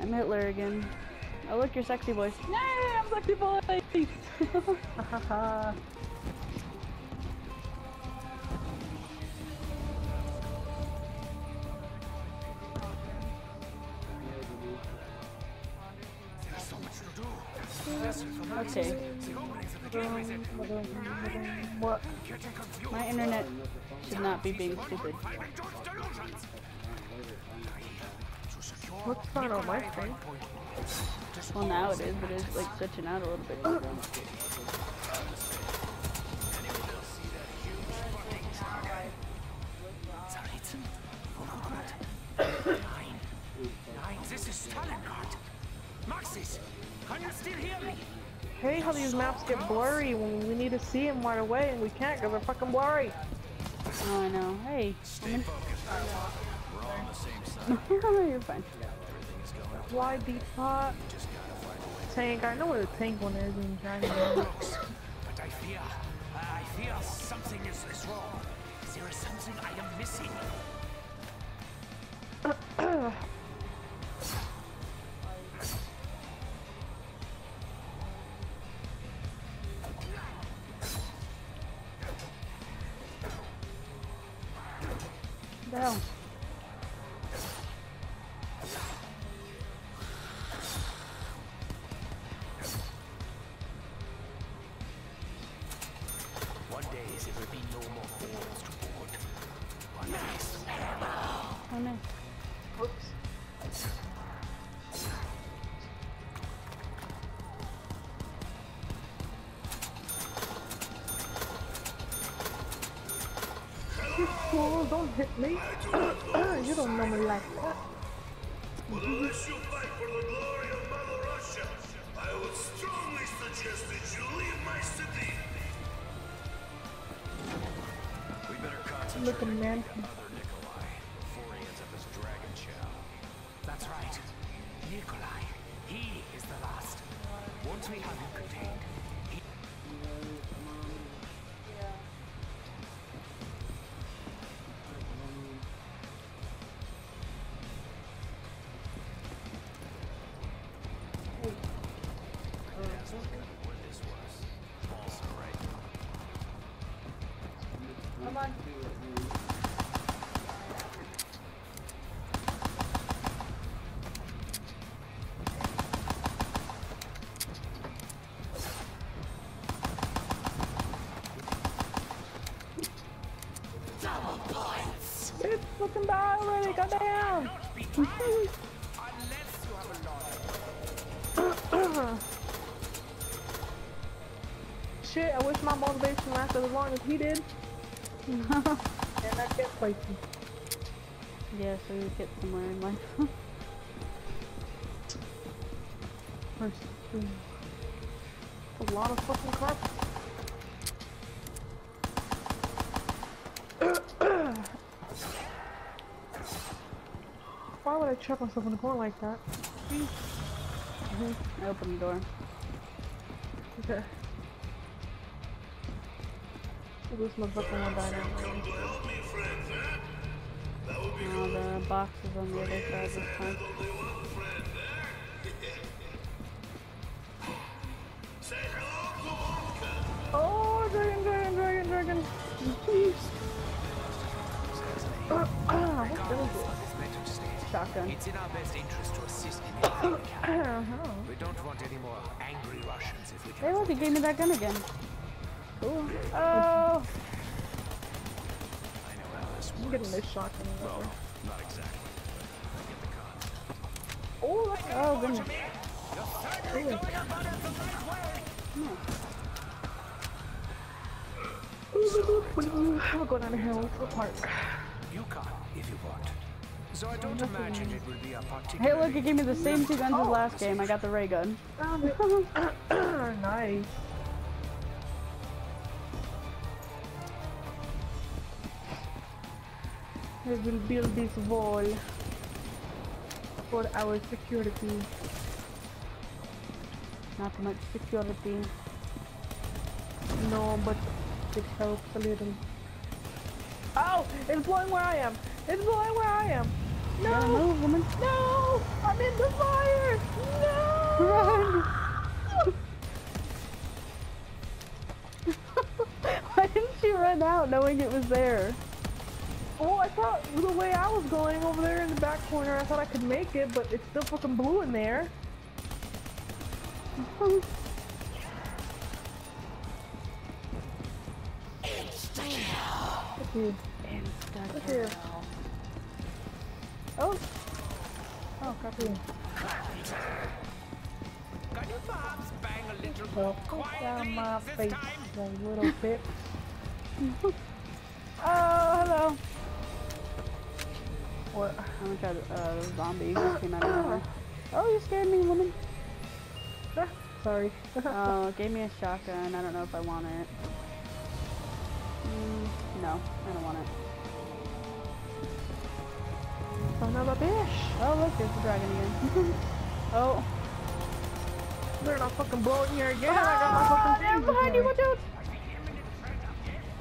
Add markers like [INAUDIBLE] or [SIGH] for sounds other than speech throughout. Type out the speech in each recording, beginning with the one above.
I'm Hitler again. Oh look, you're sexy boy. Yay, I'm sexy boy! [LAUGHS] Okay. what? My internet should not be being stupid. What's going on my screen? Well now it is, but it's like glitching out a little bit. Nine. Nine, this is Stalingrad. Maxis, can you still hear me? Hey, how these maps get blurry when we need to see them right away and we can't because they're fucking blurry. Oh I know. Hey. Stay focused. We're all on the same side. [LAUGHS] you're fine. Everything is going Why deep pot? Just gotta find Tank, I know where the tank one is in China. But I fear, I fear something is, is wrong. There is something I am missing. Down. Oh, don't hit me. [COUGHS] you don't know me like that. But unless you fight for the glory of Mother Russia, I would strongly suggest that you leave my city. We better concentrate Look at man. Come on. It's fucking [LAUGHS] bad already. Shit, I wish my motivation lasted as long as he did. [LAUGHS] and I fighting. Yeah, so you get somewhere in life. [LAUGHS] First. A lot of fucking crap. [COUGHS] Why would I trap myself in the corner like that? I opened the door. Okay. Friend, huh? That would be Now the box is on the other side this time. only one friend? Say hello to Vodka. Oh, dragon, dragon, dragon, dragon. What's? This. Shotgun. It's in our best interest to assist in anything we don't want any more angry Russians if we can. Hey look, he gave me that gun again. Oh. Cool. Oh! I know how this I'm works. getting this shotgun. Well, not exactly. I get the con. Oh, Oh goodness. I'll go down the hill to the park. You can, if you want. So I don't imagine it will be a particular. Hey look, he gave me the same two guns as last oh. game. I got the ray gun. Found um, [COUGHS] it. nice. I will build this wall for our security. Not much security. No, but it helps a little. Oh, it's blowing where I am. It's blowing where I am. No! gotta move, woman. No! I'm in the fire! No! Run! [LAUGHS] [LAUGHS] Why didn't you run out knowing it was there? Oh, I thought the way I was going over there in the back corner, I thought I could make it, but it's still fucking blue in there. Look here. Look here. Oh. Oh, crap here. Can you perhaps bang a little So, more put quietly down my this face time? a little [LAUGHS] bit. Oh, [LAUGHS] hello. Gonna try the uh, zombie who came out of nowhere. Oh, you scared me, woman. Ah, Sorry. Oh, [LAUGHS] it gave me a shotgun. I don't know if I want it. Mm, no, I don't want it. Son of a bitch. Oh, look, there's the dragon again. [LAUGHS] oh. They're not fucking blowing here again. I got my fucking they're things behind you, watch out!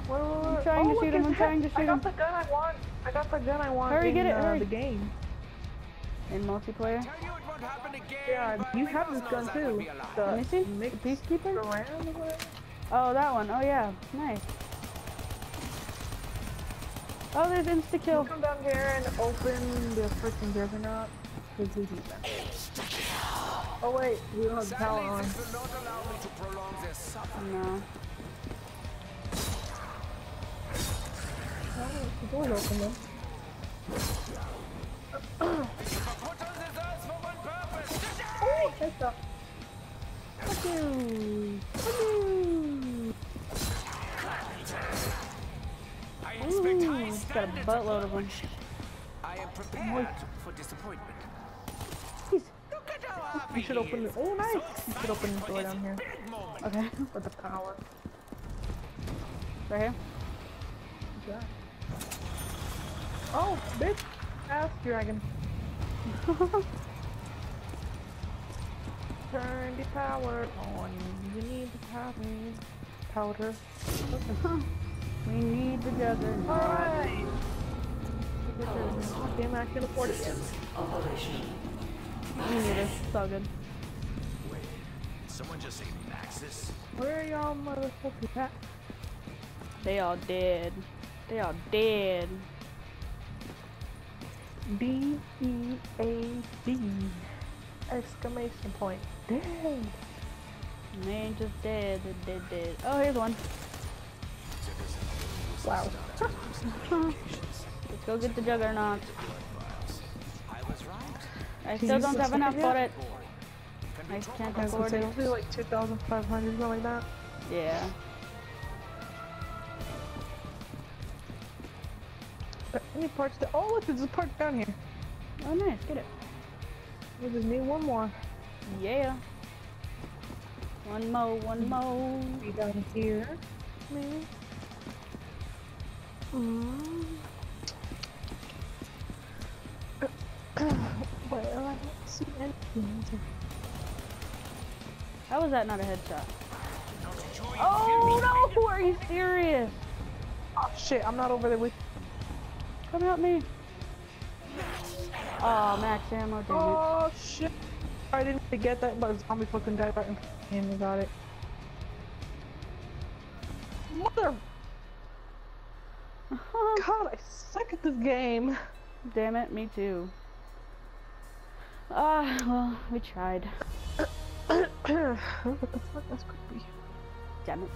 Wait, wait, wait. I'm trying to oh, shoot him, I'm trying to hit. I got him. the gun I want. I got the gun I want Hurry, in get it, uh, hurry. the game. In multiplayer. Tell you it won't happen again, Yeah, you have this gun that would too. be a. The Let me see. mix peacekeeper? around or whatever. Oh, that one. Oh, yeah. Nice. Oh, there's insta-kill. come down here and open the freaking juggernaut. Because we need that. Oh wait, we don't have the power Sadly, on. this Oh, the door's open then. On this earth for one purpose. Oh, that's up. Fuck you. Fuck you. I expect high Ooh, it's got a standards buttload of them. I am prepared for disappointment. Jeez. Look at how happy You should open is. the. Oh, nice. So You should open the door down here. Okay. [LAUGHS] with the power. Right here. Yeah. Oh, bitch. Ass dragon. [LAUGHS] Turn the power on. You need the power. Powder. [LAUGHS] We need the juggernaut. Alright. Damn, I can afford it yet. Me neither. It's all good. Someone just say Maxis? Where are y'all motherfuckers at? They all dead. They all dead. D E A D exclamation point. Dead. And they ain't just dead. Dead, dead. Oh, here's one. Wow. Let's go get the juggernaut. I was right. I still don't have enough for it. Can I we talk can't about afford it. It's like 2,500, something like that. Yeah. Any parts that. Oh, look, there's a part down here. Oh, nice. Get it. We just need one more. Yeah. One more, one more. Be down here. Maybe. Mm. [COUGHS] well, I don't see anything. How was that not a headshot? Oh no! Are you serious? Oh shit, I'm not over there with. Come help me. Oh, max ammo, damn it. Oh shit. I didn't really get that, but a zombie fucking died right in front of me got it. Mother. [LAUGHS] God, I suck at this game. damn it, me too. Ah, well, we tried. [COUGHS] what the fuck? That's creepy. Damn it.